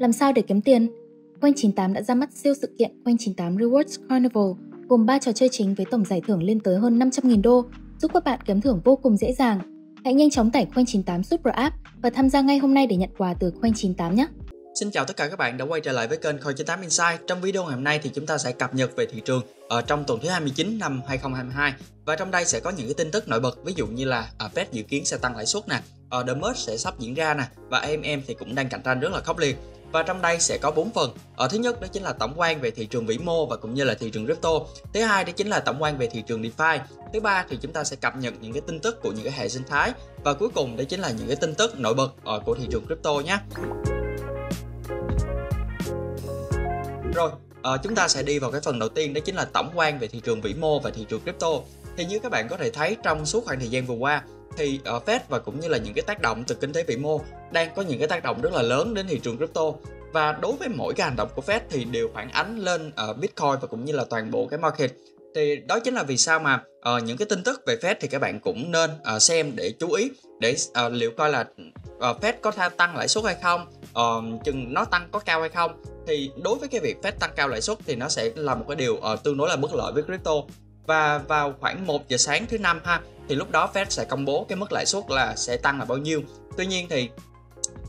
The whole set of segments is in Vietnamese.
Làm sao để kiếm tiền? Quanh 98 đã ra mắt siêu sự kiện Quanh 98 Rewards Carnival gồm 3 trò chơi chính với tổng giải thưởng lên tới hơn 500.000 đô, giúp các bạn kiếm thưởng vô cùng dễ dàng. Hãy nhanh chóng tải Quanh 98 Super App và tham gia ngay hôm nay để nhận quà từ Quanh 98 nhé! Xin chào tất cả các bạn đã quay trở lại với kênh Coin98 Insight. Trong video ngày hôm nay thì chúng ta sẽ cập nhật về thị trường ở trong tuần thứ 29 năm 2022 và trong đây sẽ có những cái tin tức nổi bật ví dụ như là à, Fed dự kiến sẽ tăng lãi suất nè, uh, The Merge sẽ sắp diễn ra nè và AMM thì cũng đang cạnh tranh rất là khốc liệt và trong đây sẽ có 4 phần. Ở thứ nhất đó chính là tổng quan về thị trường vĩ mô và cũng như là thị trường crypto. Thứ hai đó chính là tổng quan về thị trường DeFi. Thứ ba thì chúng ta sẽ cập nhật những cái tin tức của những cái hệ sinh thái và cuối cùng đó chính là những cái tin tức nổi bật ở của thị trường crypto nhé. Rồi, à, chúng ta sẽ đi vào cái phần đầu tiên đó chính là tổng quan về thị trường vĩ mô và thị trường crypto. Thì như các bạn có thể thấy trong suốt khoảng thời gian vừa qua thì ở Fed và cũng như là những cái tác động từ kinh tế vĩ mô đang có những cái tác động rất là lớn đến thị trường crypto. Và đối với mỗi cái hành động của Fed thì đều phản ánh lên ở uh, Bitcoin và cũng như là toàn bộ cái market. Thì đó chính là vì sao mà uh, những cái tin tức về Fed thì các bạn cũng nên uh, xem để chú ý để uh, liệu coi là uh, Fed có tăng lãi suất hay không uh, chừng nó tăng có cao hay không. Thì đối với cái việc Fed tăng cao lãi suất thì nó sẽ là một cái điều uh, tương đối là bất lợi với crypto. Và vào khoảng 1 giờ sáng thứ năm ha thì lúc đó Fed sẽ công bố cái mức lãi suất là sẽ tăng là bao nhiêu. Tuy nhiên thì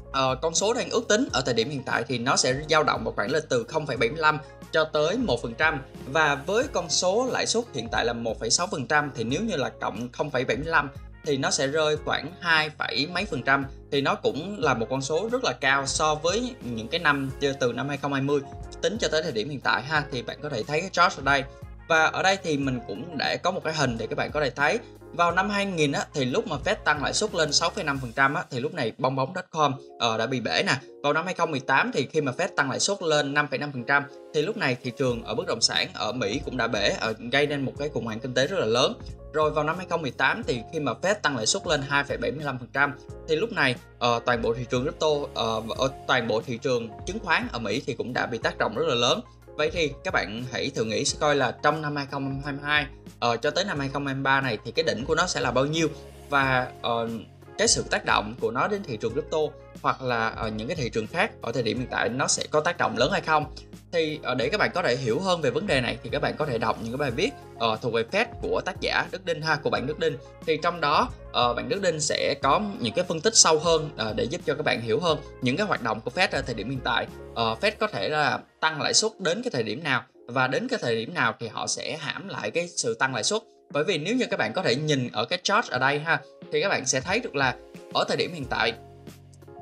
uh, con số đang ước tính ở thời điểm hiện tại thì nó sẽ dao động vào khoảng là từ 0,75 cho tới 1% và với con số lãi suất hiện tại là 1,6% thì nếu như là cộng 0,75 thì nó sẽ rơi khoảng 2, mấy phần trăm. Thì nó cũng là một con số rất là cao so với những cái năm từ năm 2020 tính cho tới thời điểm hiện tại ha. Thì bạn có thể thấy cái chart ở đây. Và ở đây thì mình cũng để có một cái hình để các bạn có thể thấy vào năm 2000 á, thì lúc mà Fed tăng lãi suất lên 6,5% á, thì lúc này bong bóng.com uh, ờ, đã bị bể nè. Vào năm 2018 thì khi mà Fed tăng lãi suất lên 5,5% thì lúc này thị trường ở bất động sản ở Mỹ cũng đã bể uh, gây nên một cái khủng hoảng kinh tế rất là lớn. Rồi vào năm 2018 thì khi mà Fed tăng lãi suất lên 2,75% thì lúc này uh, toàn bộ thị trường crypto uh, toàn bộ thị trường chứng khoán ở Mỹ thì cũng đã bị tác động rất là lớn Vậy thì các bạn hãy thử nghĩ coi là trong năm 2022 uh, ờ, cho tới năm 2023 này thì cái đỉnh của nó sẽ là bao nhiêu? Và uh, cái sự tác động của nó đến thị trường crypto hoặc là ở những cái thị trường khác ở thời điểm hiện tại nó sẽ có tác động lớn hay không. Thì ờ, để các bạn có thể hiểu hơn về vấn đề này thì các bạn có thể đọc những cái bài viết uh, thuộc về Fed của tác giả Đức Đinh ha của bạn Đức Đinh. Thì trong đó uh, bạn Đức Đinh sẽ có những cái phân tích sâu hơn uh, để giúp cho các bạn hiểu hơn những cái hoạt động của Fed ở thời điểm hiện tại. Uh, Fed có thể là tăng lãi suất đến cái thời điểm nào và đến cái thời điểm nào thì họ sẽ hãm lại cái sự tăng lãi suất bởi vì nếu như các bạn có thể nhìn ở cái chart ở đây ha, thì các bạn sẽ thấy được là ở thời điểm hiện tại,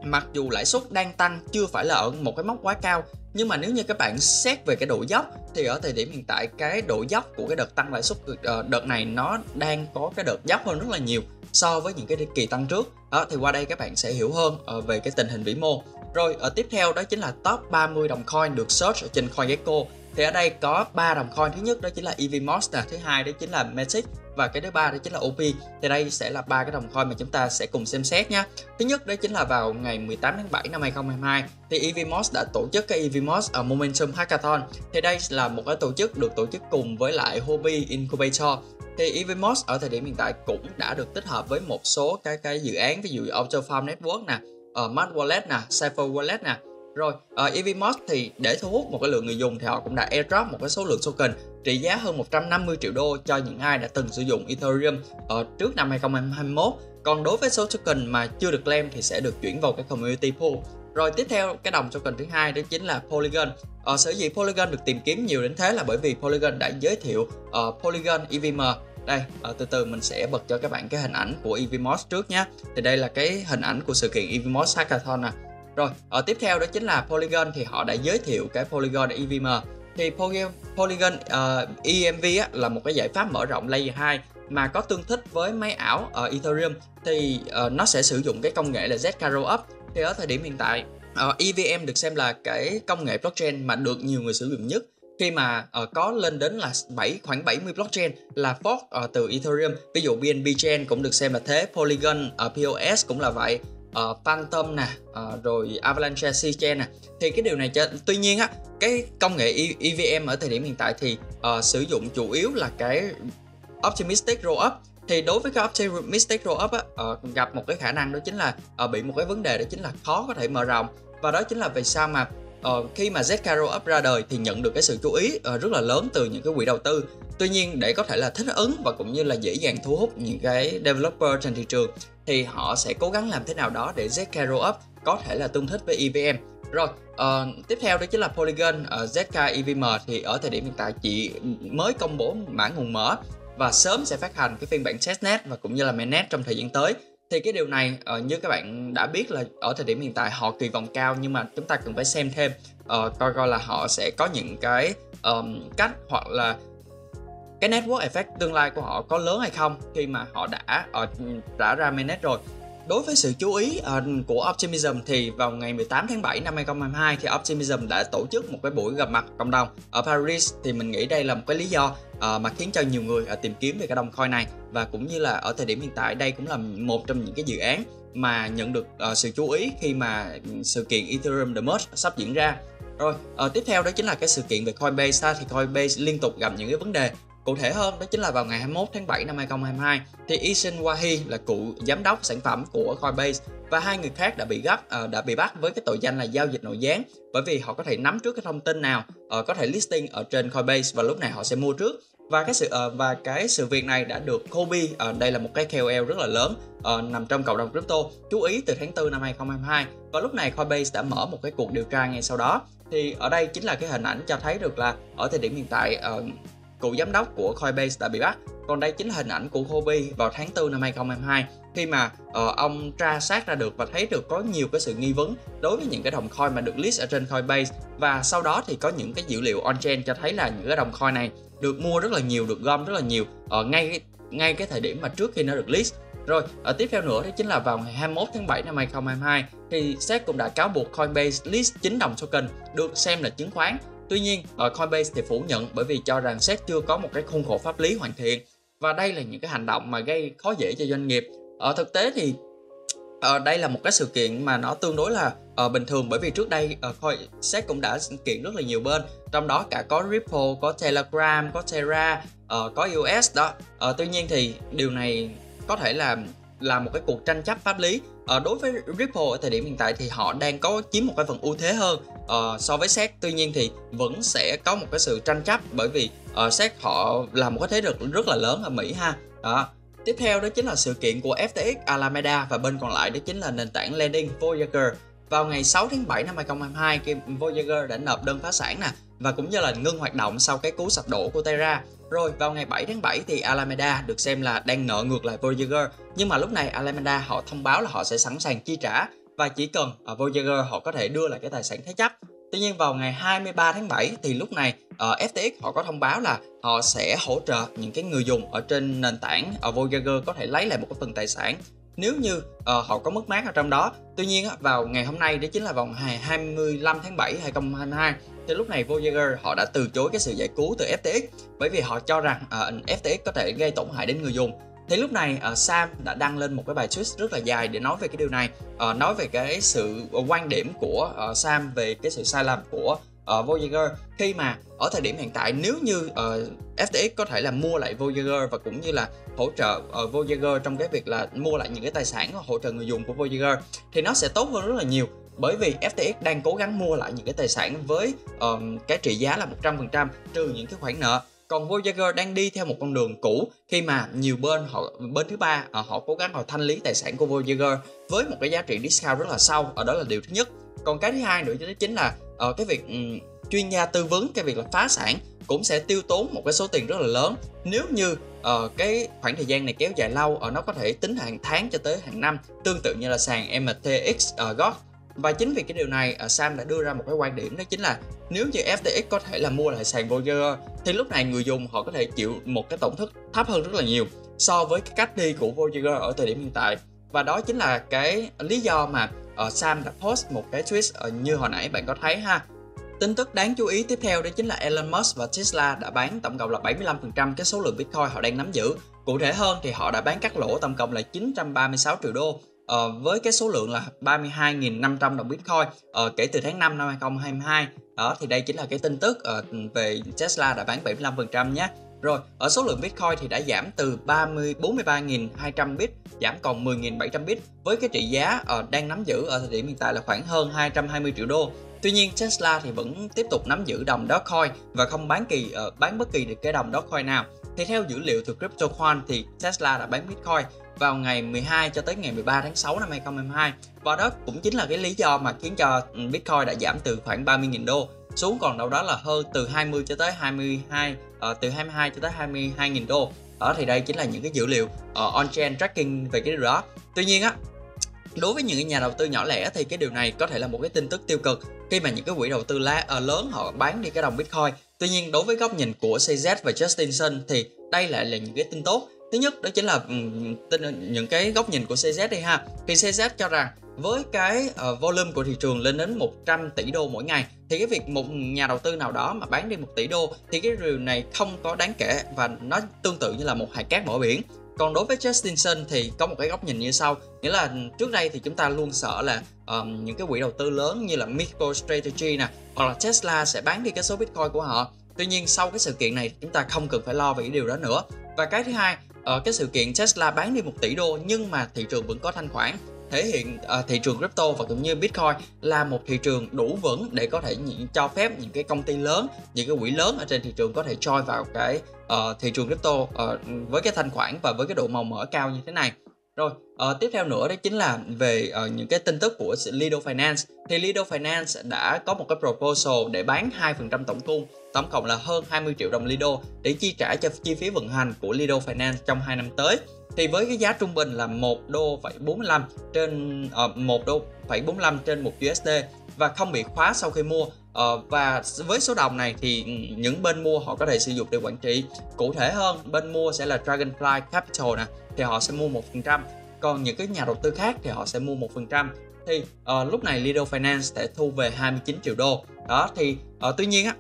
mặc dù lãi suất đang tăng chưa phải là ở một cái mốc quá cao, nhưng mà nếu như các bạn xét về cái độ dốc, thì ở thời điểm hiện tại cái độ dốc của cái đợt tăng lãi suất ờ, đợt này nó đang có cái đợt dốc hơn rất là nhiều so với những cái kỳ tăng trước. Đó, thì qua đây các bạn sẽ hiểu hơn ờ, về cái tình hình vĩ mô. Rồi ở tiếp theo đó chính là top 30 đồng coin được search ở trên CoinGecko thì ở đây có ba đồng coin. Thứ nhất đó chính là EVMOS nè thứ hai đó chính là Matic và cái thứ ba đó chính là OP thì đây sẽ là ba cái đồng coin mà chúng ta sẽ cùng xem xét nhé thứ nhất đó chính là vào ngày 18 tháng 7 năm 2022 thì EVMOS đã tổ chức cái EVMOS ở Momentum Hackathon. Thì đây là một cái tổ chức được tổ chức cùng với lại Hobby Incubator. Thì EVMOS ở thời điểm hiện tại cũng đã được tích hợp với một số cái cái dự án ví dụ Auto Farm Network nè, ờ, uh, Mad Wallet nè, Cypher Wallet nè rồi, ờ, uh, EVMOS thì để thu hút một cái lượng người dùng thì họ cũng đã airdrop một cái số lượng token trị giá hơn 150 triệu đô cho những ai đã từng sử dụng Ethereum ở trước năm 2021. Còn đối với số token mà chưa được claim thì sẽ được chuyển vào cái community pool. Rồi tiếp theo cái đồng token thứ hai đó chính là Polygon. Ờ, sở dĩ Polygon được tìm kiếm nhiều đến thế là bởi vì Polygon đã giới thiệu uh, Polygon EVM đây uh, từ từ mình sẽ bật cho các bạn cái hình ảnh của EVMOS trước nhé thì đây là cái hình ảnh của sự kiện EVMOS Hackathon nè rồi, ở tiếp theo đó chính là Polygon thì họ đã giới thiệu cái Polygon EVM. Thì Polygon, ờ, Polygon uh, EMV á, là một cái giải pháp mở rộng layer 2 mà có tương thích với máy ảo ở Ethereum thì uh, nó sẽ sử dụng cái công nghệ là Zcaro Up. Thì ở thời điểm hiện tại ờ, uh, EVM được xem là cái công nghệ blockchain mà được nhiều người sử dụng nhất khi mà uh, có lên đến là 7 khoảng 70 blockchain là fork uh, từ Ethereum ví dụ BNB chain cũng được xem là thế Polygon uh, POS cũng là vậy uh, Phantom nè uh, rồi Avalanche C-Chain nè. Thì cái điều này cho tuy nhiên á cái công nghệ EVM ở thời điểm hiện tại thì uh, sử dụng chủ yếu là cái optimistic roll up. Thì đối với cái optimistic roll up á uh, gặp một cái khả năng đó chính là uh, bị một cái vấn đề đó chính là khó có thể mở rộng. Và đó chính là vì sao mà uh, khi mà Zcaro Up ra đời thì nhận được cái sự chú ý uh, rất là lớn từ những cái quỹ đầu tư. Tuy nhiên để có thể là thích ứng và cũng như là dễ dàng thu hút những cái developer trên thị trường thì họ sẽ cố gắng làm thế nào đó để Zcaro Up có thể là tương thích với EVM rồi uh, tiếp theo đó chính là Polygon ờ, uh, ZK EVM thì ở thời điểm hiện tại chỉ mới công bố mã nguồn mở và sớm sẽ phát hành cái phiên bản testnet và cũng như là mainnet trong thời gian tới. Thì cái điều này uh, như các bạn đã biết là ở thời điểm hiện tại họ kỳ vọng cao nhưng mà chúng ta cần phải xem thêm. Uh, coi coi là họ sẽ có những cái um, cách hoặc là cái network effect tương lai của họ có lớn hay không khi mà họ đã ờ, uh, đã ra mainnet rồi? Đối với sự chú ý uh, của Optimism thì vào ngày 18 tháng 7 năm 2022 thì Optimism đã tổ chức một cái buổi gặp mặt cộng đồng ở Paris. Thì mình nghĩ đây là một cái lý do uh, mà khiến cho nhiều người uh, tìm kiếm về cái đồng coin này. Và cũng như là ở thời điểm hiện tại đây cũng là một trong những cái dự án mà nhận được uh, sự chú ý khi mà sự kiện Ethereum The Merge sắp diễn ra. Rồi uh, tiếp theo đó chính là cái sự kiện về Coinbase thì Coinbase liên tục gặp những cái vấn đề Cụ thể hơn đó chính là vào ngày 21 tháng 7 năm 2022 thì Ethan Wahi là cựu giám đốc sản phẩm của Coinbase và hai người khác đã bị gấp uh, ờ, đã bị bắt với cái tội danh là giao dịch nội gián bởi vì họ có thể nắm trước cái thông tin nào uh, có thể listing ở trên Coinbase và lúc này họ sẽ mua trước. Và cái sự uh, và cái sự việc này đã được Kobe uh, đây là một cái KOL rất là lớn uh, nằm trong cộng đồng crypto chú ý từ tháng 4 năm 2022 và lúc này Coinbase đã mở một cái cuộc điều tra ngay sau đó. Thì ở đây chính là cái hình ảnh cho thấy được là ở thời điểm hiện tại uh, cựu giám đốc của Coinbase đã bị bắt. Còn đây chính là hình ảnh của Kobe vào tháng 4 năm 2022 khi mà uh, ông tra sát ra được và thấy được có nhiều cái sự nghi vấn đối với những cái đồng coin mà được list ở trên Coinbase. Và sau đó thì có những cái dữ liệu on-chain cho thấy là những cái đồng coin này được mua rất là nhiều, được gom rất là nhiều ở uh, ngay ngay cái thời điểm mà trước khi nó được list. Rồi, ở tiếp theo nữa đó chính là vào ngày 21 tháng 7 năm 2022 thì SEC cũng đã cáo buộc Coinbase list 9 đồng token được xem là chứng khoán. Tuy nhiên, ở Coinbase thì phủ nhận bởi vì cho rằng SEC chưa có một cái khuôn khổ pháp lý hoàn thiện và đây là những cái hành động mà gây khó dễ cho doanh nghiệp. Ở thực tế thì ở đây là một cái sự kiện mà nó tương đối là uh, bình thường bởi vì trước đây uh, Coin SEC cũng đã kiện rất là nhiều bên trong đó cả có Ripple, có Telegram, có Terra, uh, có US đó. Uh, tuy nhiên thì điều này có thể là là một cái cuộc tranh chấp pháp lý. Uh, đối với Ripple ở thời điểm hiện tại thì họ đang có chiếm một cái phần ưu thế hơn ờ, so với SEC tuy nhiên thì vẫn sẽ có một cái sự tranh chấp bởi vì ờ, uh, SEC họ là một cái thế lực rất là lớn ở Mỹ ha. Đó. Tiếp theo đó chính là sự kiện của FTX Alameda và bên còn lại đó chính là nền tảng lending Voyager. Vào ngày 6 tháng 7 năm 2022 Voyager đã nộp đơn phá sản nè và cũng như là ngưng hoạt động sau cái cú sập đổ của Terra rồi vào ngày 7 tháng 7 thì Alameda được xem là đang nợ ngược lại Voyager nhưng mà lúc này Alameda họ thông báo là họ sẽ sẵn sàng chi trả và chỉ cần ở Voyager họ có thể đưa lại cái tài sản thế chấp. Tuy nhiên vào ngày 23 tháng 7 thì lúc này ờ, uh, FTX họ có thông báo là họ sẽ hỗ trợ những cái người dùng ở trên nền tảng ở Voyager có thể lấy lại một cái phần tài sản nếu như uh, họ có mất mát ở trong đó. Tuy nhiên vào ngày hôm nay đó chính là vào ngày 25 tháng 7 2022 thì lúc này Voyager họ đã từ chối cái sự giải cứu từ FTX bởi vì họ cho rằng à, uh, FTX có thể gây tổn hại đến người dùng. Thì lúc này uh, Sam đã đăng lên một cái bài tweet rất là dài để nói về cái điều này uh, nói về cái sự quan điểm của uh, Sam về cái sự sai lầm của Ờ, uh, Voyager khi mà ở thời điểm hiện tại nếu như ờ, uh, FTX có thể là mua lại Voyager và cũng như là hỗ trợ ờ, uh, Voyager trong cái việc là mua lại những cái tài sản hỗ trợ người dùng của Voyager thì nó sẽ tốt hơn rất là nhiều. Bởi vì FTX đang cố gắng mua lại những cái tài sản với um, cái trị giá là 100% trừ những cái khoản nợ. Còn Voyager đang đi theo một con đường cũ khi mà nhiều bên họ bên thứ ba họ cố gắng họ thanh lý tài sản của Voyager với một cái giá trị discount rất là sâu. Ở đó là điều thứ nhất còn cái thứ hai nữa đó chính là uh, cái việc um, chuyên gia tư vấn cái việc là phá sản cũng sẽ tiêu tốn một cái số tiền rất là lớn. Nếu như uh, cái khoảng thời gian này kéo dài lâu uh, nó có thể tính hàng tháng cho tới hàng năm tương tự như là sàn MTX uh, GOT và chính vì cái điều này uh, Sam đã đưa ra một cái quan điểm đó chính là nếu như FTX có thể là mua lại sàn Voyager thì lúc này người dùng họ có thể chịu một cái tổn thất thấp hơn rất là nhiều so với cái cách đi của Voyager ở thời điểm hiện tại. Và đó chính là cái lý do mà uh, Sam đã post một cái tweet uh, như hồi nãy bạn có thấy ha. Tin tức đáng chú ý tiếp theo đó chính là Elon Musk và Tesla đã bán tổng cộng là 75% cái số lượng Bitcoin họ đang nắm giữ. Cụ thể hơn thì họ đã bán cắt lỗ tổng cộng là 936 triệu đô uh, với cái số lượng là 32.500 đồng Bitcoin uh, kể từ tháng 5 năm 2022 đó thì đây chính là cái tin tức uh, về Tesla đã bán 75% nhé. Rồi, ở số lượng Bitcoin thì đã giảm từ 30 43.200 bit giảm còn 10.700 bit với cái trị giá uh, đang nắm giữ ở thời điểm hiện tại là khoảng hơn 220 triệu đô. Tuy nhiên Tesla thì vẫn tiếp tục nắm giữ đồng Dogecoin và không bán kỳ uh, bán bất kỳ được cái đồng Dogecoin nào. Thì theo dữ liệu từ CryptoQuant thì Tesla đã bán Bitcoin vào ngày 12 cho tới ngày 13 tháng 6 năm 2022 và đó cũng chính là cái lý do mà khiến cho ừ, Bitcoin đã giảm từ khoảng 30.000 đô xuống còn đâu đó là hơn từ 20 cho tới 22 uh, ờ, từ 22 cho tới 22.000 đô. Đó thì đây chính là những cái dữ liệu uh, on-chain tracking về cái điều đó. Tuy nhiên á đối với những nhà đầu tư nhỏ lẻ thì cái điều này có thể là một cái tin tức tiêu cực. Khi mà những cái quỹ đầu tư lá, uh, lớn họ bán đi cái đồng Bitcoin. Tuy nhiên đối với góc nhìn của CZ và Justin Sun thì đây lại là những cái tin tốt thứ nhất đó chính là những cái góc nhìn của CZ đi ha. Thì CZ cho rằng với cái uh, volume của thị trường lên đến 100 tỷ đô mỗi ngày thì cái việc một nhà đầu tư nào đó mà bán đi một tỷ đô thì cái điều này không có đáng kể và nó tương tự như là một hạt cát mở biển. Còn đối với Justinson thì có một cái góc nhìn như sau nghĩa là trước đây thì chúng ta luôn sợ là um, những cái quỹ đầu tư lớn như là MicroStrategy nè hoặc là Tesla sẽ bán đi cái số Bitcoin của họ. Tuy nhiên sau cái sự kiện này chúng ta không cần phải lo về cái điều đó nữa. Và cái thứ hai ở cái sự kiện Tesla bán đi một tỷ đô nhưng mà thị trường vẫn có thanh khoản thể hiện uh, thị trường crypto và cũng như Bitcoin là một thị trường đủ vững để có thể những, cho phép những cái công ty lớn, những cái quỹ lớn ở trên thị trường có thể choi vào cái uh, thị trường crypto uh, với cái thanh khoản và với cái độ màu mỡ cao như thế này. Rồi, uh, tiếp theo nữa đó chính là về uh, những cái tin tức của Lido Finance. Thì Lido Finance đã có một cái proposal để bán 2% tổng cung, tổng cộng là hơn 20 triệu đồng Lido để chi trả cho chi phí vận hành của Lido Finance trong 2 năm tới thì với cái giá trung bình là 1 đô 45 trên ờ, uh, 1 đô 45 trên 1 USD và không bị khóa sau khi mua. Uh, và với số đồng này thì những bên mua họ có thể sử dụng để quản trị cụ thể hơn. Bên mua sẽ là Dragonfly Capital nè thì họ sẽ mua một phần trăm. Còn những cái nhà đầu tư khác thì họ sẽ mua một phần trăm. Thì uh, lúc này Lido Finance sẽ thu về 29 triệu đô. Đó thì uh, tuy nhiên á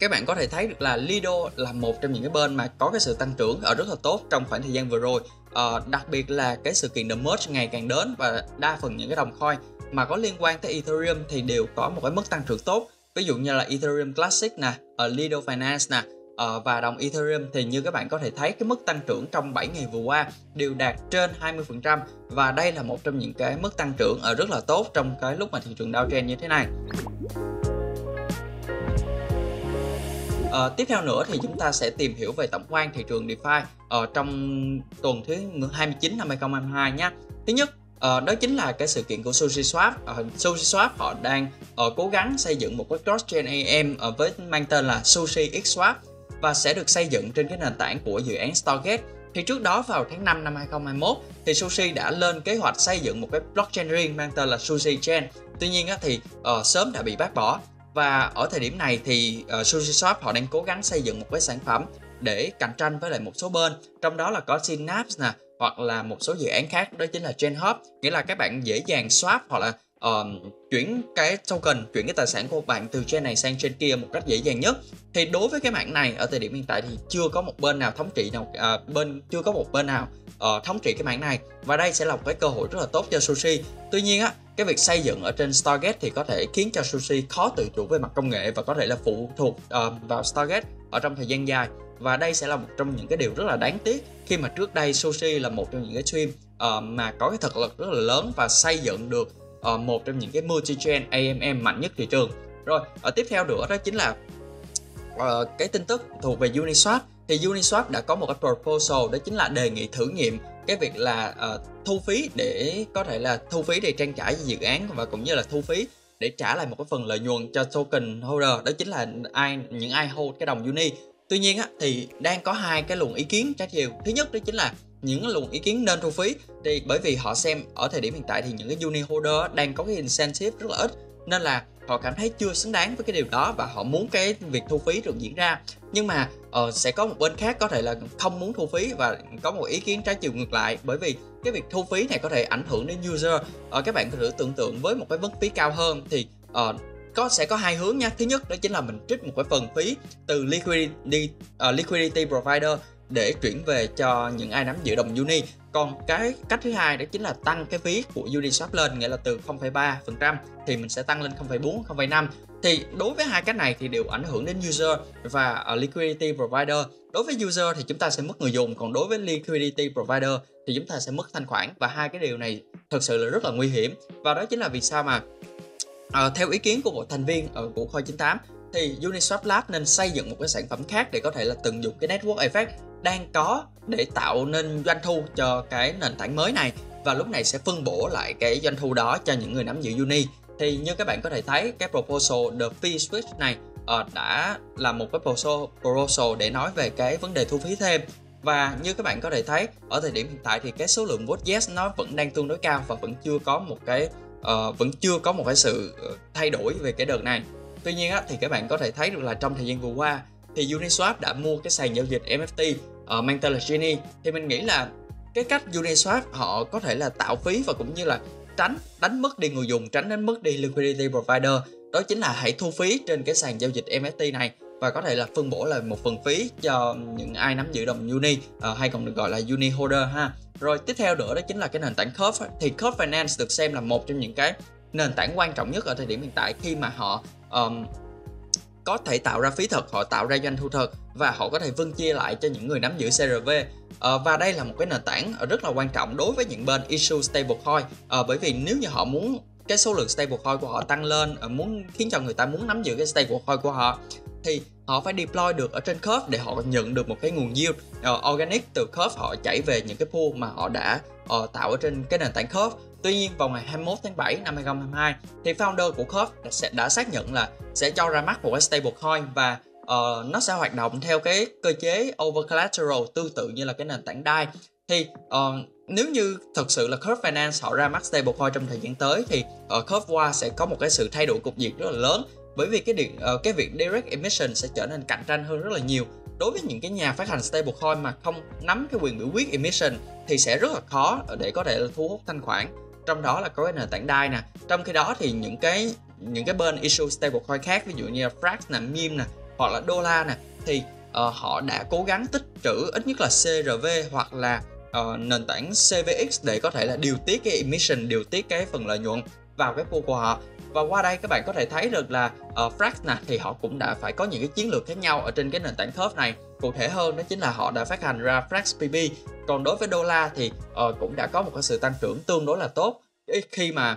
các bạn có thể thấy được là Lido là một trong những cái bên mà có cái sự tăng trưởng ở rất là tốt trong khoảng thời gian vừa rồi. Uh, đặc biệt là cái sự kiện The Merge ngày càng đến và đa phần những cái đồng coin mà có liên quan tới Ethereum thì đều có một cái mức tăng trưởng tốt ví dụ như là Ethereum Classic nè, ở Lido Finance nè ở và đồng Ethereum thì như các bạn có thể thấy cái mức tăng trưởng trong 7 ngày vừa qua đều đạt trên 20% và đây là một trong những cái mức tăng trưởng ở rất là tốt trong cái lúc mà thị trường downtrend như thế này. Uh, tiếp theo nữa thì chúng ta sẽ tìm hiểu về tổng quan thị trường DeFi ở trong tuần thứ 29 năm 2022 nhé. Thứ nhất, uh, đó chính là cái sự kiện của SushiSwap. Uh, ờ, SushiSwap họ đang uh, cố gắng xây dựng một cái cross-chain AM uh, với mang tên là Sushi và sẽ được xây dựng trên cái nền tảng của dự án Stargate. Thì trước đó vào tháng 5 năm 2021 thì Sushi đã lên kế hoạch xây dựng một cái blockchain riêng mang tên là Sushi Chain. Tuy nhiên á, thì uh, sớm đã bị bác bỏ và ở thời điểm này thì uh, SushiSwap họ đang cố gắng xây dựng một cái sản phẩm để cạnh tranh với lại một số bên trong đó là có Synapse nè hoặc là một số dự án khác đó chính là Chain Hub nghĩa là các bạn dễ dàng swap hoặc là uh, chuyển cái token chuyển cái tài sản của bạn từ trên này sang trên kia một cách dễ dàng nhất. Thì đối với cái mảng này ở thời điểm hiện tại thì chưa có một bên nào thống trị nào uh, bên chưa có một bên nào uh, thống trị cái mảng này. Và đây sẽ là một cái cơ hội rất là tốt cho sushi. Tuy nhiên á cái việc xây dựng ở trên Stargate thì có thể khiến cho sushi khó tự chủ về mặt công nghệ và có thể là phụ thuộc uh, vào Stargate ở trong thời gian dài và đây sẽ là một trong những cái điều rất là đáng tiếc khi mà trước đây sushi là một trong những cái stream uh, mà có cái thực lực rất là lớn và xây dựng được uh, một trong những cái multi-chain AMM mạnh nhất thị trường. Rồi ở tiếp theo nữa đó chính là uh, cái tin tức thuộc về Uniswap. Thì Uniswap đã có một cái proposal đó chính là đề nghị thử nghiệm cái việc là uh, thu phí để có thể là thu phí để trang trải dự án và cũng như là thu phí để trả lại một cái phần lợi nhuận cho token holder đó chính là ai những ai hold cái đồng Uni tuy nhiên á thì đang có hai cái luồng ý kiến trái chiều. Thứ nhất đó chính là những luồng ý kiến nên thu phí. Thì bởi vì họ xem ở thời điểm hiện tại thì những cái uni holder đang có cái incentive rất là ít nên là họ cảm thấy chưa xứng đáng với cái điều đó và họ muốn cái việc thu phí được diễn ra. Nhưng mà uh, sẽ có một bên khác có thể là không muốn thu phí và có một ý kiến trái chiều ngược lại bởi vì cái việc thu phí này có thể ảnh hưởng đến user. Uh, các bạn có thể tưởng tượng với một cái mức phí cao hơn thì uh, có sẽ có hai hướng nha. Thứ nhất đó chính là mình trích một cái phần phí từ liquidity uh, liquidity provider để chuyển về cho những ai nắm giữ đồng uni. Còn cái cách thứ hai đó chính là tăng cái phí của Uniswap lên nghĩa là từ 0,3% thì mình sẽ tăng lên 0,4 0,5 thì đối với hai cái này thì đều ảnh hưởng đến user và uh, liquidity provider. Đối với user thì chúng ta sẽ mất người dùng còn đối với liquidity provider thì chúng ta sẽ mất thanh khoản và hai cái điều này thực sự là rất là nguy hiểm. Và đó chính là vì sao mà À, theo ý kiến của một thành viên ở của Coin 98 thì Uniswap Lab nên xây dựng một cái sản phẩm khác để có thể là tận dụng cái network effect đang có để tạo nên doanh thu cho cái nền tảng mới này. Và lúc này sẽ phân bổ lại cái doanh thu đó cho những người nắm giữ Uni. Thì như các bạn có thể thấy cái proposal the fee switch này uh, đã là một cái proposal, proposal để nói về cái vấn đề thu phí thêm. Và như các bạn có thể thấy ở thời điểm hiện tại thì cái số lượng vote yes nó vẫn đang tương đối cao và vẫn chưa có một cái uh, vẫn chưa có một cái sự ờ, thay đổi về cái đợt này. Tuy nhiên á, thì các bạn có thể thấy được là trong thời gian vừa qua thì Uniswap đã mua cái sàn giao dịch NFT uh, ờ, mang tên là Genie. Thì mình nghĩ là cái cách Uniswap họ có thể là tạo phí và cũng như là tránh đánh mất đi người dùng tránh đánh mất đi liquidity provider đó chính là hãy thu phí trên cái sàn giao dịch NFT này và có thể là phân bổ lại một phần phí cho những ai nắm giữ đồng Uni à, hay còn được gọi là Uni holder ha. Rồi tiếp theo nữa đó chính là cái nền tảng Curve thì Curve Finance được xem là một trong những cái nền tảng quan trọng nhất ở thời điểm hiện tại khi mà họ um, có thể tạo ra phí thật họ tạo ra doanh thu thật và họ có thể phân chia lại cho những người nắm giữ CRV uh, ờ, và đây là một cái nền tảng ờ, rất là quan trọng đối với những bên issue stablecoin. Uh, bởi vì nếu như họ muốn cái số lượng stablecoin của họ tăng lên muốn khiến cho người ta muốn nắm giữ cái stablecoin của họ thì họ phải deploy được ở trên Curve để họ nhận được một cái nguồn yield. Uh, organic từ Curve họ chảy về những cái pool mà họ đã uh, tạo ở trên cái nền tảng Curve. Tuy nhiên vào ngày 21 tháng 7 năm 2022 thì founder của Curve đã, sẽ, đã xác nhận là sẽ cho ra mắt một cái stablecoin và uh, nó sẽ hoạt động theo cái cơ chế over collateral tương tự như là cái nền tảng DAI. Thì uh, nếu như thật sự là Curve Finance họ ra mắt stablecoin trong thời gian tới thì uh, Curve War sẽ có một cái sự thay đổi cục diện rất là lớn bởi vì cái việc uh, ờ, cái việc direct emission sẽ trở nên cạnh tranh hơn rất là nhiều. Đối với những cái nhà phát hành stablecoin mà không nắm cái quyền biểu quyết emission thì sẽ rất là khó để có thể là thu hút thanh khoản. Trong đó là có cái nền tảng DAI nè. Trong khi đó thì những cái những cái bên issue stablecoin khác ví dụ như là Frax nè, Meme nè hoặc là đô la nè thì uh, họ đã cố gắng tích trữ ít nhất là CRV hoặc là uh, nền tảng CVX để có thể là điều tiết cái emission điều tiết cái phần lợi nhuận vào cái pool của họ và qua đây các bạn có thể thấy được là uh, Frax nè thì họ cũng đã phải có những cái chiến lược khác nhau ở trên cái nền tảng Curve này. Cụ thể hơn đó chính là họ đã phát hành ra Frax PB còn đối với đô la thì uh, cũng đã có một cái sự tăng trưởng tương đối là tốt. Khi mà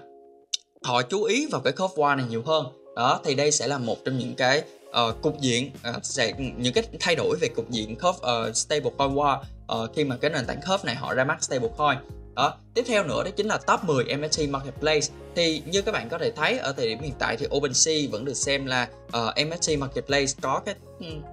họ chú ý vào cái Curve qua này nhiều hơn. Đó thì đây sẽ là một trong những cái uh, cục diện uh, sẽ những cái thay đổi về cục diện Curve uh, stablecoin War uh, khi mà cái nền tảng Curve này họ ra mắt stablecoin đó tiếp theo nữa đó chính là top 10 NFT marketplace. Thì như các bạn có thể thấy ở thời điểm hiện tại thì OpenSea vẫn được xem là ờ, uh, NFT marketplace có cái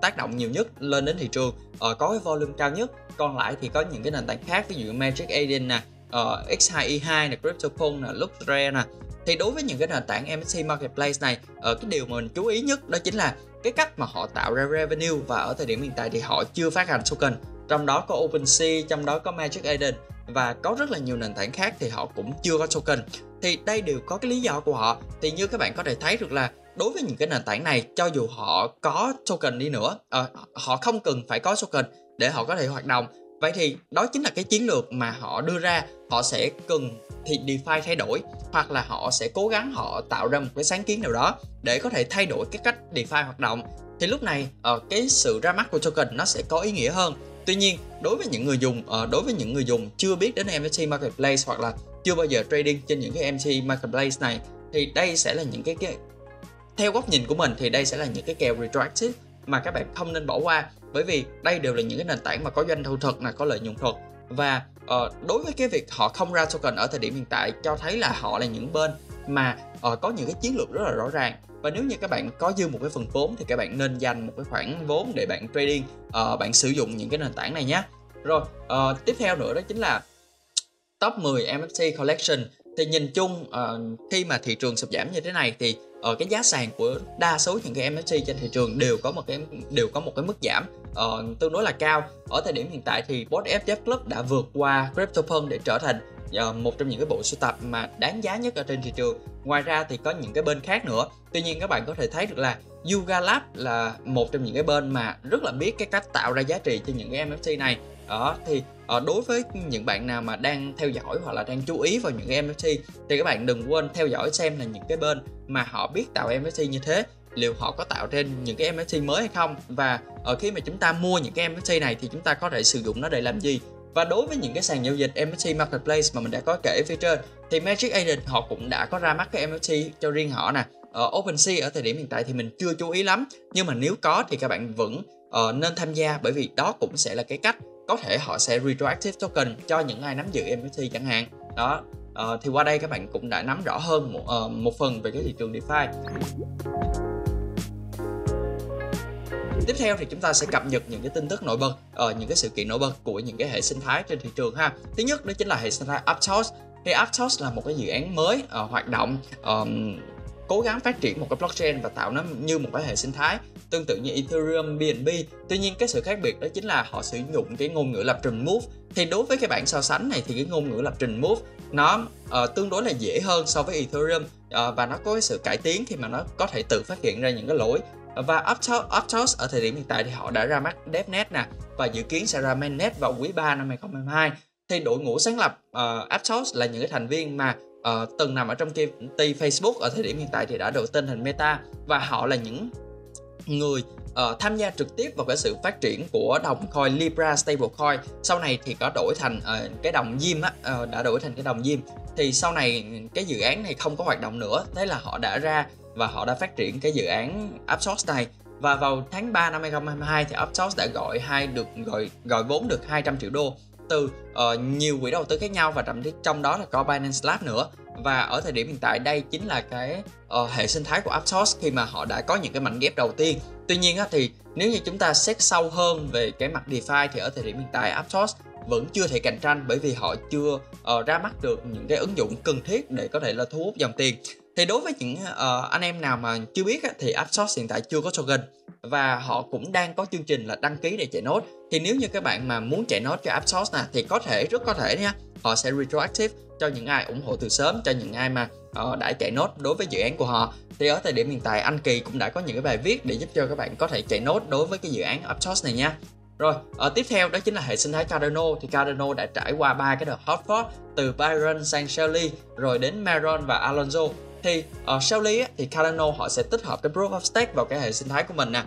tác động nhiều nhất lên đến thị trường uh, có cái volume cao nhất. Còn lại thì có những cái nền tảng khác ví dụ Magic Eden nè ờ, uh, X2E2 nè CryptoPunk nè Luxray nè. Thì đối với những cái nền tảng NFT marketplace này uh, cái điều mà mình chú ý nhất đó chính là cái cách mà họ tạo ra revenue và ở thời điểm hiện tại thì họ chưa phát hành token. Trong đó có OpenSea trong đó có Magic Eden và có rất là nhiều nền tảng khác thì họ cũng chưa có token. Thì đây đều có cái lý do của họ. Thì như các bạn có thể thấy được là đối với những cái nền tảng này cho dù họ có token đi nữa à, họ không cần phải có token để họ có thể hoạt động. Vậy thì đó chính là cái chiến lược mà họ đưa ra. Họ sẽ cần thì DeFi thay đổi hoặc là họ sẽ cố gắng họ tạo ra một cái sáng kiến nào đó để có thể thay đổi cái cách DeFi hoạt động. Thì lúc này ờ, cái sự ra mắt của token nó sẽ có ý nghĩa hơn tuy nhiên đối với những người dùng uh, đối với những người dùng chưa biết đến NFT marketplace hoặc là chưa bao giờ trading trên những cái NFT marketplace này thì đây sẽ là những cái, cái theo góc nhìn của mình thì đây sẽ là những cái kèo retroactive mà các bạn không nên bỏ qua. Bởi vì đây đều là những cái nền tảng mà có doanh thu thật là có lợi nhuận thật. Và uh, đối với cái việc họ không ra token ở thời điểm hiện tại cho thấy là họ là những bên mà uh, có những cái chiến lược rất là rõ ràng và nếu như các bạn có dư một cái phần vốn thì các bạn nên dành một cái khoản vốn để bạn trading uh, bạn sử dụng những cái nền tảng này nhé rồi uh, tiếp theo nữa đó chính là top 10 mfc collection. Thì nhìn chung uh, khi mà thị trường sụp giảm như thế này thì ở uh, cái giá sàn của đa số những cái NFT trên thị trường đều có một cái đều có một cái mức giảm uh, tương đối là cao. Ở thời điểm hiện tại thì bot FF Club đã vượt qua CryptoPunk để trở thành Ờ, một trong những cái bộ sưu tập mà đáng giá nhất ở trên thị trường. Ngoài ra thì có những cái bên khác nữa. Tuy nhiên các bạn có thể thấy được là Yuga Lab là một trong những cái bên mà rất là biết cái cách tạo ra giá trị cho những cái NFT này. Đó, thì ờ, đối với những bạn nào mà đang theo dõi hoặc là đang chú ý vào những cái NFT thì các bạn đừng quên theo dõi xem là những cái bên mà họ biết tạo NFT như thế, liệu họ có tạo trên những cái NFT mới hay không. Và ở khi mà chúng ta mua những cái NFT này thì chúng ta có thể sử dụng nó để làm gì? Và đối với những cái sàn giao dịch NFT Marketplace mà mình đã có kể phía trên thì Magic Eden họ cũng đã có ra mắt cái NFT cho riêng họ nè. Ở OpenSea ở thời điểm hiện tại thì mình chưa chú ý lắm nhưng mà nếu có thì các bạn vẫn uh, nên tham gia bởi vì đó cũng sẽ là cái cách có thể họ sẽ retroactive token cho những ai nắm giữ NFT chẳng hạn. Đó uh, thì qua đây các bạn cũng đã nắm rõ hơn một, uh, một phần về cái thị trường DeFi tiếp theo thì chúng ta sẽ cập nhật những cái tin tức nổi bật uh, những cái sự kiện nổi bật của những cái hệ sinh thái trên thị trường ha thứ nhất đó chính là hệ sinh thái Aptos thì Aptos là một cái dự án mới uh, hoạt động um, cố gắng phát triển một cái blockchain và tạo nó như một cái hệ sinh thái tương tự như Ethereum, BNB. Tuy nhiên cái sự khác biệt đó chính là họ sử dụng cái ngôn ngữ lập trình Move. Thì đối với cái bản so sánh này thì cái ngôn ngữ lập trình Move nó uh, tương đối là dễ hơn so với Ethereum uh, và nó có cái sự cải tiến khi mà nó có thể tự phát hiện ra những cái lỗi. Và Aptos, Aptos ở thời điểm hiện tại thì họ đã ra mắt DevNet nè và dự kiến sẽ ra mainnet vào quý 3 năm 2022 thì đội ngũ sáng lập uh, Aptos là những cái thành viên mà uh, từng nằm ở trong công ty Facebook ở thời điểm hiện tại thì đã đổi tên thành Meta và họ là những người uh, tham gia trực tiếp vào cái sự phát triển của đồng coin Libra stablecoin. Sau này thì có đổi thành uh, cái đồng Zim á uh, đã đổi thành cái đồng Zim thì sau này cái dự án này không có hoạt động nữa. Thế là họ đã ra và họ đã phát triển cái dự án Upsource này. Và vào tháng 3 năm 2022 thì Upsource đã gọi hai được gọi gọi vốn được 200 triệu đô. Từ uh, nhiều quỹ đầu tư khác nhau và thậm chí trong đó là có Binance Lab nữa và ở thời điểm hiện tại đây chính là cái uh, hệ sinh thái của Aptos khi mà họ đã có những cái mảnh ghép đầu tiên. Tuy nhiên á, thì nếu như chúng ta xét sâu hơn về cái mặt DeFi thì ở thời điểm hiện tại Aptos vẫn chưa thể cạnh tranh bởi vì họ chưa uh, ra mắt được những cái ứng dụng cần thiết để có thể là thu hút dòng tiền. Thì đối với những uh, anh em nào mà chưa biết á, thì Aptos hiện tại chưa có token và họ cũng đang có chương trình là đăng ký để chạy nốt thì nếu như các bạn mà muốn chạy nốt cho Aptos nè thì có thể rất có thể nha họ sẽ retroactive cho những ai ủng hộ từ sớm cho những ai mà họ đã chạy nốt đối với dự án của họ. Thì ở thời điểm hiện tại anh Kỳ cũng đã có những cái bài viết để giúp cho các bạn có thể chạy nốt đối với cái dự án Aptos này nha. Rồi, ở tiếp theo đó chính là hệ sinh thái Cardano. Thì Cardano đã trải qua ba cái đợt hot fork từ Byron sang Shelly rồi đến Maron và Alonso. Thì ở Shelly thì Cardano họ sẽ tích hợp cái proof of stake vào cái hệ sinh thái của mình nè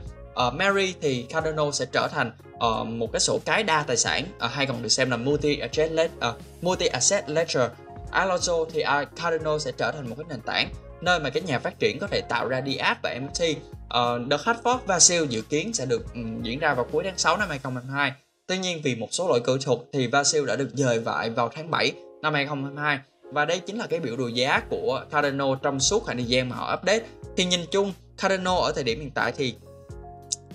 uh, Mary thì Cardano sẽ trở thành uh, một cái sổ cái đa tài sản uh, hay còn được xem là multi asset led, uh, multi asset ledger Alonso thì à, uh, Cardano sẽ trở thành một cái nền tảng nơi mà các nhà phát triển có thể tạo ra DApp và MT. Uh, The Hartford Vasil dự kiến sẽ được um, diễn ra vào cuối tháng 6 năm 2022. Tuy nhiên vì một số lỗi kỹ thuật thì Vasil đã được dời lại vào tháng 7 năm 2022 và đây chính là cái biểu đồ giá của Cardano trong suốt khoảng thời gian mà họ update. Thì nhìn chung Cardano ở thời điểm hiện tại thì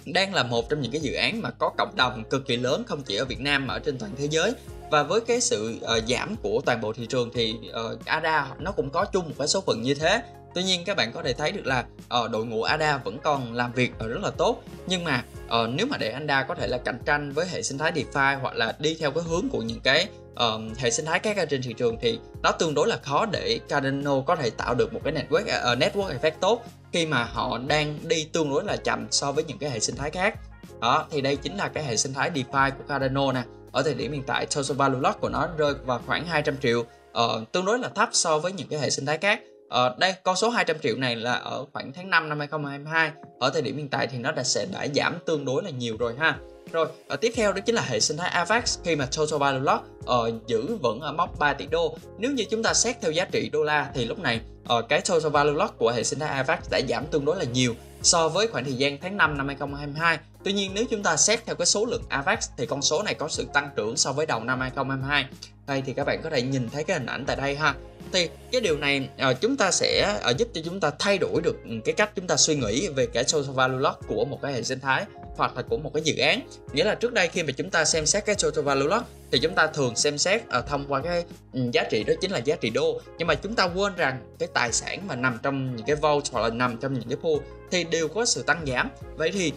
đang là một trong những cái dự án mà có cộng đồng cực kỳ lớn không chỉ ở Việt Nam mà ở trên toàn thế giới. Và với cái sự uh, giảm của toàn bộ thị trường thì ờ, uh, ADA nó cũng có chung một cái số phận như thế. Tuy nhiên các bạn có thể thấy được là uh, đội ngũ ADA vẫn còn làm việc ở rất là tốt. Nhưng mà uh, nếu mà để ADA có thể là cạnh tranh với hệ sinh thái DeFi hoặc là đi theo cái hướng của những cái um, hệ sinh thái khác ở trên thị trường thì nó tương đối là khó để Cardano có thể tạo được một cái network uh, network effect tốt khi mà họ đang đi tương đối là chậm so với những cái hệ sinh thái khác. Đó thì đây chính là cái hệ sinh thái DeFi của Cardano nè. Ở thời điểm hiện tại total value lock của nó rơi vào khoảng 200 triệu uh, tương đối là thấp so với những cái hệ sinh thái khác. Ờ, đây con số 200 triệu này là ở khoảng tháng 5 năm 2022 ở thời điểm hiện tại thì nó đã sẽ đã giảm tương đối là nhiều rồi ha rồi à, tiếp theo đó chính là hệ sinh thái AVAX. Khi mà total value lock uh, ờ, giữ vững ở mốc 3 tỷ đô nếu như chúng ta xét theo giá trị đô la thì lúc này uh, cái total value lock của hệ sinh thái AVAX đã giảm tương đối là nhiều so với khoảng thời gian tháng 5 năm 2022 Tuy nhiên nếu chúng ta xét theo cái số lượng AVAX thì con số này có sự tăng trưởng so với đầu năm 2022 đây thì các bạn có thể nhìn thấy cái hình ảnh tại đây ha. Thì cái điều này uh, chúng ta sẽ uh, giúp cho chúng ta thay đổi được cái cách chúng ta suy nghĩ về cái social value lock của một cái hệ sinh thái hoặc là của một cái dự án. Nghĩa là trước đây khi mà chúng ta xem xét cái total value lock thì chúng ta thường xem xét uh, thông qua cái um, giá trị đó chính là giá trị đô. Nhưng mà chúng ta quên rằng cái tài sản mà nằm trong những cái vault hoặc là nằm trong những cái pool thì đều có sự tăng giảm. Vậy thì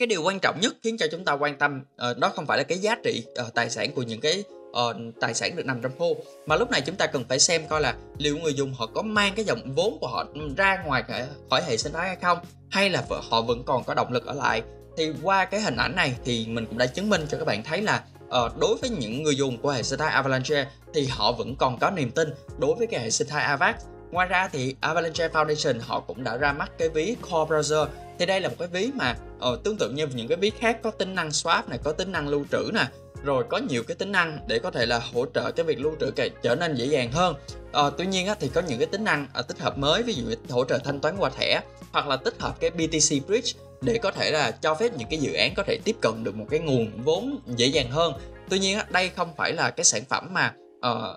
cái điều quan trọng nhất khiến cho chúng ta quan tâm uh, đó không phải là cái giá trị uh, tài sản của những cái uh, tài sản được nằm trong pool mà lúc này chúng ta cần phải xem coi là liệu người dùng họ có mang cái dòng vốn của họ ra ngoài khỏi hệ sinh thái hay không hay là họ vẫn còn có động lực ở lại. Thì qua cái hình ảnh này thì mình cũng đã chứng minh cho các bạn thấy là uh, đối với những người dùng của hệ sinh thái Avalanche thì họ vẫn còn có niềm tin đối với cái hệ sinh thái Avax ngoài ra thì Avalanche Foundation họ cũng đã ra mắt cái ví Core Browser. Thì đây là một cái ví mà ờ, tương tự như những cái ví khác có tính năng swap này có tính năng lưu trữ nè rồi có nhiều cái tính năng để có thể là hỗ trợ cái việc lưu trữ cái trở nên dễ dàng hơn. Ờ, tuy nhiên á, thì có những cái tính năng à, tích hợp mới ví dụ như hỗ trợ thanh toán qua thẻ hoặc là tích hợp cái BTC Bridge để có thể là cho phép những cái dự án có thể tiếp cận được một cái nguồn vốn dễ dàng hơn. Tuy nhiên á, đây không phải là cái sản phẩm mà uh,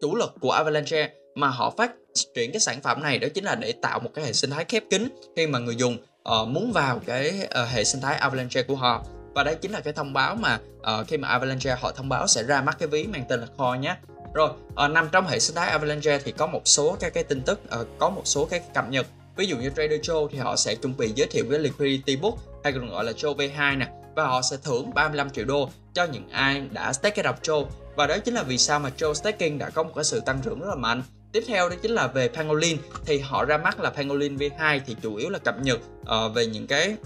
chủ lực của Avalanche mà họ phát triển cái sản phẩm này đó chính là để tạo một cái hệ sinh thái khép kín khi mà người dùng uh, muốn vào cái uh, hệ sinh thái Avalanche của họ. Và đây chính là cái thông báo mà uh, khi mà Avalanche họ thông báo sẽ ra mắt cái ví mang tên là Core nhé. Rồi uh, nằm trong hệ sinh thái Avalanche thì có một số các cái tin tức uh, có một số cái cập nhật. Ví dụ như Trader Joe thì họ sẽ chuẩn bị giới thiệu cái liquidity book hay còn gọi là Joe V2 nè và họ sẽ thưởng 35 triệu đô cho những ai đã stake cái đọc Joe. Và đó chính là vì sao mà Joe staking đã có một cái sự tăng trưởng rất là mạnh. Tiếp theo đó chính là về Pangolin thì họ ra mắt là Pangolin V2 thì chủ yếu là cập nhật uh, về những cái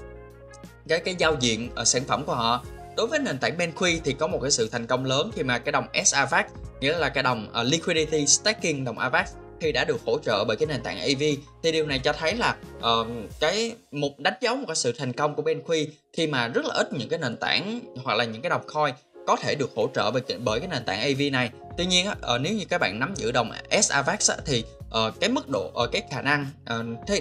cái cái giao diện uh, sản phẩm của họ. Đối với nền tảng Benqui thì có một cái sự thành công lớn khi mà cái đồng SAVAX nghĩa là cái đồng uh, ờ, liquidity staking đồng AVAX khi đã được hỗ trợ bởi cái nền tảng AV thì điều này cho thấy là uh, cái một đánh dấu một cái sự thành công của Benqui khi mà rất là ít những cái nền tảng hoặc là những cái đồng coin có thể được hỗ trợ bởi bởi cái nền tảng AV này. Tuy nhiên ờ, nếu như các bạn nắm giữ đồng SAVAX thì ờ, cái mức độ ở cái khả năng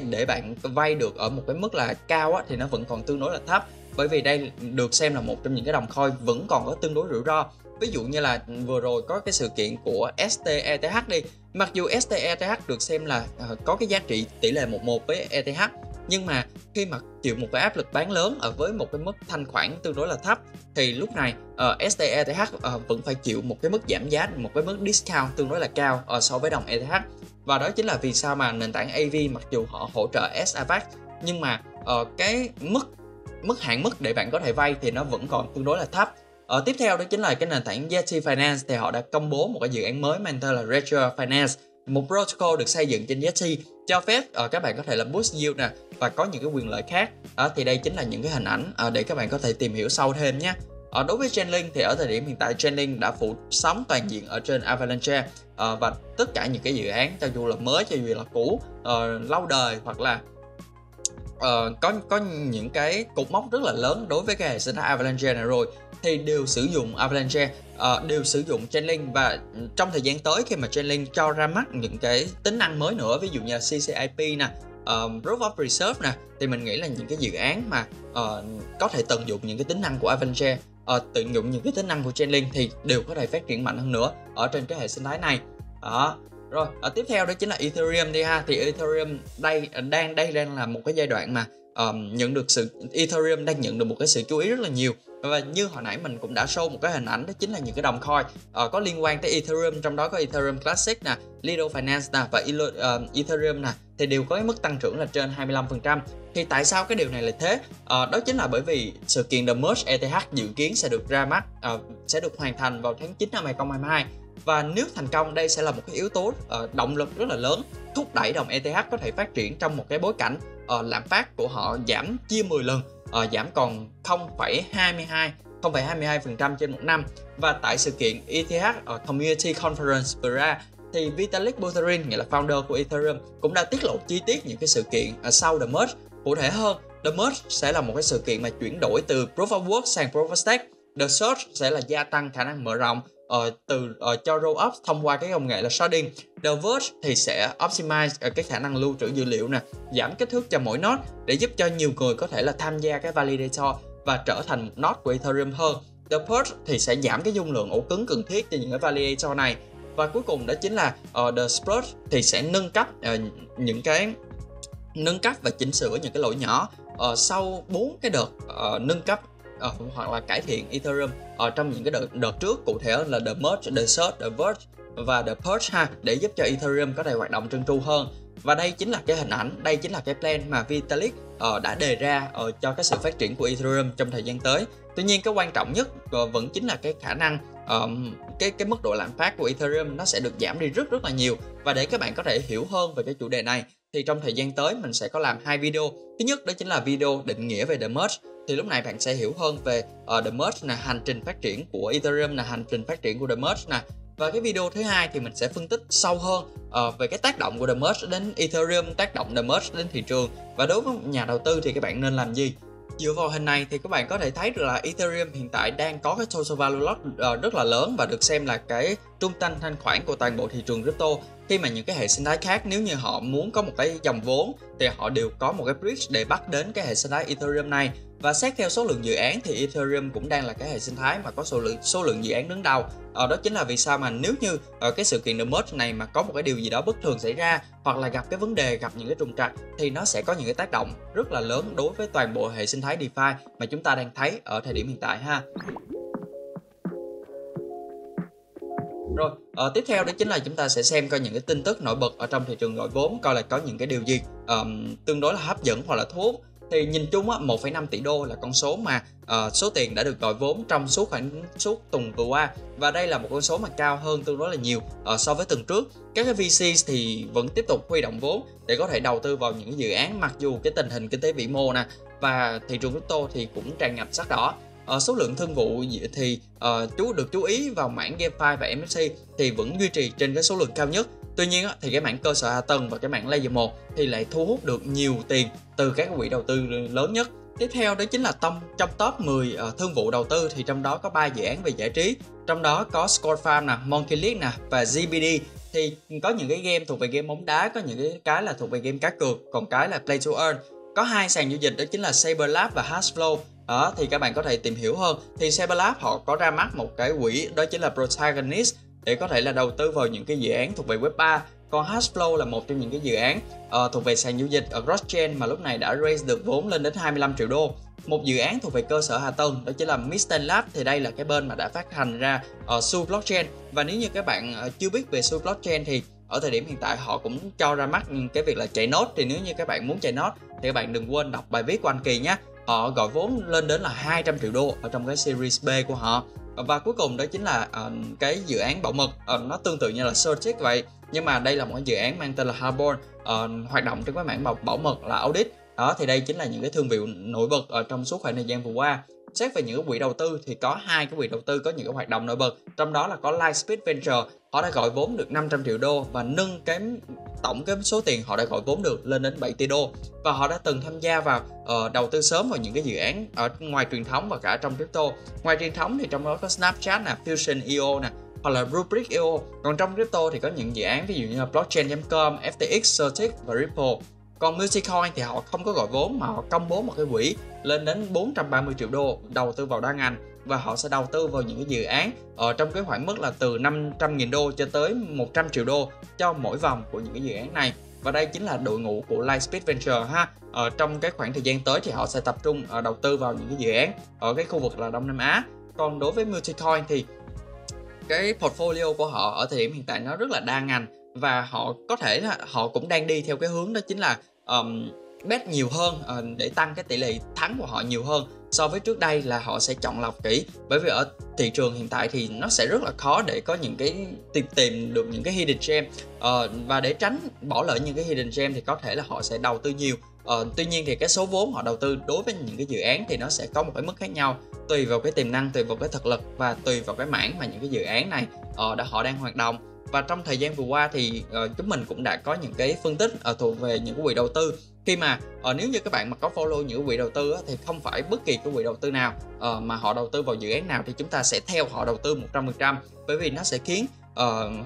để bạn vay được ở một cái mức là cao thì nó vẫn còn tương đối là thấp. Bởi vì đây được xem là một trong những cái đồng coin vẫn còn có tương đối rủi ro. Ví dụ như là vừa rồi có cái sự kiện của STETH đi. Mặc dù STETH được xem là có cái giá trị tỷ lệ 11 với ETH nhưng mà khi mà chịu một cái áp lực bán lớn ở với một cái mức thanh khoản tương đối là thấp thì lúc này uh, STETH uh, vẫn phải chịu một cái mức giảm giá một cái mức discount tương đối là cao uh, so với đồng ETH và đó chính là vì sao mà nền tảng AV mặc dù họ hỗ trợ SAVAX nhưng mà uh, cái mức mức hạn mức để bạn có thể vay thì nó vẫn còn tương đối là thấp. Ở uh, tiếp theo đó chính là cái nền tảng Yeti Finance thì họ đã công bố một cái dự án mới mang tên là Retro Finance một protocol được xây dựng trên Yeti cho phép uh, các bạn có thể là boost yield nè và có những cái quyền lợi khác. Uh, thì đây chính là những cái hình ảnh uh, để các bạn có thể tìm hiểu sâu thêm nhé. Ở đối với Chainlink thì ở thời điểm hiện tại Chainlink đã phủ sóng toàn diện ở trên Avalanche uh, và tất cả những cái dự án cho dù là mới cho dù là cũ uh, lâu đời hoặc là uh, có có những cái cột mốc rất là lớn đối với cái hệ sinh thái Avalanche này rồi thì đều sử dụng Avalanche uh, đều sử dụng Chainlink và trong thời gian tới khi mà Chainlink cho ra mắt những cái tính năng mới nữa ví dụ như là CCIP nè um, Proof of Reserve nè thì mình nghĩ là những cái dự án mà uh, có thể tận dụng những cái tính năng của Avalanche uh, tận dụng những cái tính năng của Chainlink thì đều có thể phát triển mạnh hơn nữa ở trên cái hệ sinh thái này. Đó rồi ở tiếp theo đó chính là Ethereum đi ha thì Ethereum đây đang đây đang là một cái giai đoạn mà um, nhận được sự Ethereum đang nhận được một cái sự chú ý rất là nhiều và như hồi nãy mình cũng đã show một cái hình ảnh đó chính là những cái đồng coin. Uh, có liên quan tới Ethereum trong đó có Ethereum Classic nè, Lido Finance nè và uh, Ethereum nè thì đều có cái mức tăng trưởng là trên 25% thì tại sao cái điều này là thế? Uh, đó chính là bởi vì sự kiện The Merge ETH dự kiến sẽ được ra mắt uh, sẽ được hoàn thành vào tháng 9 năm 2022 và nếu thành công đây sẽ là một cái yếu tố uh, động lực rất là lớn thúc đẩy đồng ETH có thể phát triển trong một cái bối cảnh uh, lạm phát của họ giảm chia 10 lần uh, giảm còn 0,22 0,22% trên một năm. Và tại sự kiện ETH uh, ờ, Community Conference vừa ra thì Vitalik Buterin nghĩa là founder của Ethereum cũng đã tiết lộ chi tiết những cái sự kiện uh, sau The Merge. Cụ thể hơn The Merge sẽ là một cái sự kiện mà chuyển đổi từ Proof of Work sang Proof of Stake. The Search sẽ là gia tăng khả năng mở rộng uh, từ uh, cho roll up thông qua cái công nghệ là sharding. The Verge thì sẽ optimize uh, cái khả năng lưu trữ dữ liệu nè giảm kích thước cho mỗi node để giúp cho nhiều người có thể là tham gia cái validator và trở thành một node của Ethereum hơn. The Purge thì sẽ giảm cái dung lượng ổ cứng cần thiết cho những cái validator này. Và cuối cùng đó chính là uh, The Splurge thì sẽ nâng cấp uh, những cái nâng cấp và chỉnh sửa những cái lỗi nhỏ uh, sau bốn cái đợt uh, nâng cấp uh, hoặc là cải thiện Ethereum. Ở uh, trong những cái đợt đợt trước cụ thể là the merge, the search, the verge và the purge ha để giúp cho Ethereum có thể hoạt động trơn tru hơn. Và đây chính là cái hình ảnh đây chính là cái plan mà Vitalik uh, đã đề ra uh, cho cái sự phát triển của Ethereum trong thời gian tới. Tuy nhiên cái quan trọng nhất uh, vẫn chính là cái khả năng um, cái cái mức độ lạm phát của Ethereum nó sẽ được giảm đi rất rất là nhiều. Và để các bạn có thể hiểu hơn về cái chủ đề này thì trong thời gian tới mình sẽ có làm hai video. Thứ nhất đó chính là video định nghĩa về the merge. Thì lúc này bạn sẽ hiểu hơn về uh, the merge là hành trình phát triển của Ethereum là hành trình phát triển của the merge nè. Và cái video thứ hai thì mình sẽ phân tích sâu hơn uh, về cái tác động của The Merge đến Ethereum tác động The Merge đến thị trường. Và đối với nhà đầu tư thì các bạn nên làm gì? Dựa vào hình này thì các bạn có thể thấy được là Ethereum hiện tại đang có cái total value lock uh, rất là lớn và được xem là cái trung tâm thanh khoản của toàn bộ thị trường crypto khi mà những cái hệ sinh thái khác nếu như họ muốn có một cái dòng vốn thì họ đều có một cái bridge để bắt đến cái hệ sinh thái Ethereum này. Và xét theo số lượng dự án thì Ethereum cũng đang là cái hệ sinh thái mà có số lượng số lượng dự án đứng đầu. Ờ, đó chính là vì sao mà nếu như ở cái sự kiện The Merge này mà có một cái điều gì đó bất thường xảy ra hoặc là gặp cái vấn đề gặp những cái trùng trặc thì nó sẽ có những cái tác động rất là lớn đối với toàn bộ hệ sinh thái DeFi mà chúng ta đang thấy ở thời điểm hiện tại ha. Rồi à, tiếp theo đó chính là chúng ta sẽ xem coi những cái tin tức nổi bật ở trong thị trường gọi vốn coi là có những cái điều gì um, tương đối là hấp dẫn hoặc là thu hút thì nhìn chung á 1,5 tỷ đô là con số mà uh, số tiền đã được gọi vốn trong suốt khoảng suốt tuần vừa qua. Và đây là một con số mà cao hơn tương đối là nhiều uh, so với tuần trước. Các cái VC thì vẫn tiếp tục huy động vốn để có thể đầu tư vào những dự án mặc dù cái tình hình kinh tế vĩ mô nè và thị trường crypto thì cũng tràn ngập sắc đỏ uh, số lượng thương vụ thì ờ, chú được chú ý vào mảng GameFi và MSC thì vẫn duy trì trên cái số lượng cao nhất Tuy nhiên thì cái mảng cơ sở hạ tầng và cái mảng layer 1 thì lại thu hút được nhiều tiền từ các quỹ đầu tư lớn nhất. Tiếp theo đó chính là tâm trong top 10 uh, ờ, thương vụ đầu tư thì trong đó có 3 dự án về giải trí. Trong đó có Score Farm nè, Monkey League nè và GBD thì có những cái game thuộc về game bóng đá, có những cái cái là thuộc về game cá cược, còn cái là Play to Earn. Có hai sàn giao dịch đó chính là Saberlab và Hashflow đó thì các bạn có thể tìm hiểu hơn. Thì Cyberlab họ có ra mắt một cái quỹ đó chính là Protagonist để có thể là đầu tư vào những cái dự án thuộc về web 3 còn Hashflow là một trong những cái dự án uh, thuộc về sàn giao dịch ở Crosschain mà lúc này đã raise được vốn lên đến 25 triệu đô. Một dự án thuộc về cơ sở hạ tầng đó chính là Misten Lab thì đây là cái bên mà đã phát hành ra uh, Su Blockchain. Và nếu như các bạn uh, chưa biết về Su Blockchain thì ở thời điểm hiện tại họ cũng cho ra mắt ừ, cái việc là chạy nốt. Thì nếu như các bạn muốn chạy nốt thì các bạn đừng quên đọc bài viết của anh Kỳ nhé họ gọi vốn lên đến là 200 triệu đô ở trong cái series B của họ. Và cuối cùng đó chính là uh, cái dự án bảo mật. Uh, nó tương tự như là Certic vậy nhưng mà đây là một cái dự án mang tên là Harbor uh, hoạt động trong cái mảng bảo, bảo mật là audit. Đó thì đây chính là những cái thương hiệu nổi bật ở trong suốt khoảng thời gian vừa qua xét về những cái quỹ đầu tư thì có hai cái quỹ đầu tư có những cái hoạt động nổi bật. Trong đó là có Lightspeed Venture họ đã gọi vốn được 500 triệu đô và nâng cái tổng cái số tiền họ đã gọi vốn được lên đến 7 tỷ đô. Và họ đã từng tham gia vào uh, đầu tư sớm vào những cái dự án ở ngoài truyền thống và cả trong crypto. Ngoài truyền thống thì trong đó có Snapchat nè Fusion EO nè hoặc là Rubrik EO còn trong crypto thì có những dự án ví dụ như là blockchain.com, FTX, Certic và Ripple còn Musicoin thì họ không có gọi vốn mà họ công bố một cái quỹ lên đến 430 triệu đô đầu tư vào đa ngành và họ sẽ đầu tư vào những cái dự án ở trong cái khoảng mức là từ 500.000 đô cho tới 100 triệu đô cho mỗi vòng của những cái dự án này. Và đây chính là đội ngũ của Lightspeed Venture ha. Ở trong cái khoảng thời gian tới thì họ sẽ tập trung ở đầu tư vào những cái dự án ở cái khu vực là Đông Nam Á. Còn đối với Multicoin thì cái portfolio của họ ở thời điểm hiện tại nó rất là đa ngành và họ có thể là họ cũng đang đi theo cái hướng đó chính là um, bet nhiều hơn uh, để tăng cái tỷ lệ thắng của họ nhiều hơn so với trước đây là họ sẽ chọn lọc kỹ. Bởi vì ở thị trường hiện tại thì nó sẽ rất là khó để có những cái tìm tìm được những cái hidden gem. Uh, và để tránh bỏ lỡ những cái hidden gem thì có thể là họ sẽ đầu tư nhiều. Uh, tuy nhiên thì cái số vốn họ đầu tư đối với những cái dự án thì nó sẽ có một cái mức khác nhau tùy vào cái tiềm năng tùy vào cái thực lực và tùy vào cái mảng mà những cái dự án này uh, đã họ đang hoạt động và trong thời gian vừa qua thì uh, chúng mình cũng đã có những cái phân tích uh, thuộc về những cái quỹ đầu tư. Khi mà uh, nếu như các bạn mà có follow những quỹ đầu tư á, thì không phải bất kỳ cái quỹ đầu tư nào uh, mà họ đầu tư vào dự án nào thì chúng ta sẽ theo họ đầu tư 100% bởi vì nó sẽ khiến uh,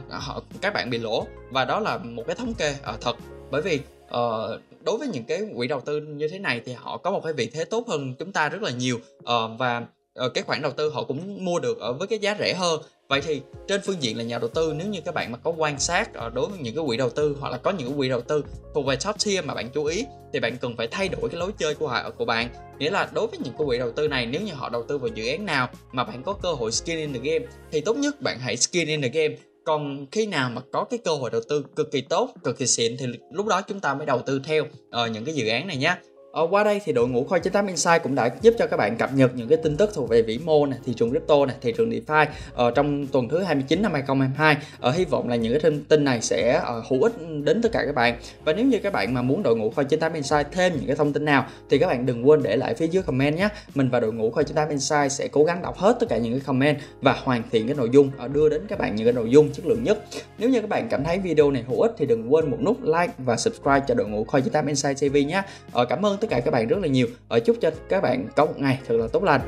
họ, các bạn bị lỗ. Và đó là một cái thống kê uh, thật bởi vì uh, đối với những cái quỹ đầu tư như thế này thì họ có một cái vị thế tốt hơn chúng ta rất là nhiều uh, và uh, cái khoản đầu tư họ cũng mua được ở với cái giá rẻ hơn vậy thì trên phương diện là nhà đầu tư nếu như các bạn mà có quan sát ờ, đối với những cái quỹ đầu tư hoặc là có những cái quỹ đầu tư thuộc về top tier mà bạn chú ý thì bạn cần phải thay đổi cái lối chơi của họ của bạn. Nghĩa là đối với những cái quỹ đầu tư này nếu như họ đầu tư vào dự án nào mà bạn có cơ hội skin in the game thì tốt nhất bạn hãy skin in the game. Còn khi nào mà có cái cơ hội đầu tư cực kỳ tốt cực kỳ xịn thì lúc đó chúng ta mới đầu tư theo uh, những cái dự án này nhé Ờ, qua đây thì đội ngũ Coin 98 Insight cũng đã giúp cho các bạn cập nhật những cái tin tức thuộc về vĩ mô này, thị trường crypto này, thị trường DeFi ở trong tuần thứ 29 năm 2022. Ờ, hy vọng là những cái thông tin này sẽ uh, hữu ích đến tất cả các bạn. Và nếu như các bạn mà muốn đội ngũ Coin 98 Insight thêm những cái thông tin nào thì các bạn đừng quên để lại phía dưới comment nhé. Mình và đội ngũ Coin 98 Insight sẽ cố gắng đọc hết tất cả những cái comment và hoàn thiện cái nội dung uh, đưa đến các bạn những cái nội dung chất lượng nhất. Nếu như các bạn cảm thấy video này hữu ích thì đừng quên một nút like và subscribe cho đội ngũ Coin 98 Insight TV nhé. Uh, cảm ơn tất cả các bạn rất là nhiều. và chúc cho các bạn có một ngày thật là tốt lành